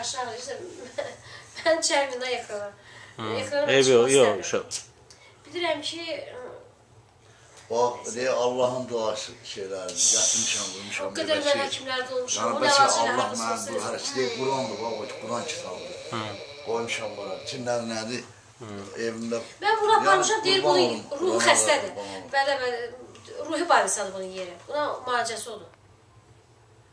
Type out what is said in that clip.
Aşağı işte ben çərmində ekrana. Ekrana Ev yox, yox, çıxmaq uşaq. istəmirəm. Bilirəm ki, Bak diye Allah'ın duası şeyler getirmişim o bulmuşum. qədər mən həkimlərdə olmuşam. Yani O mesela nəvazı ilə Allah hardasa mən bu olsaydı. her şey Kur'an'dı bak o Kur'an kitabı. Koymuşam bana. Çinler nerede? Evimde. Mən buna Yani aparmışam, deyir qurban bunu olum, ruhu qurban xəstədir. olum, qurban olum. Bəli, bəli, ruhi barəsadır bunun yeri. Buna müalicəsi odur.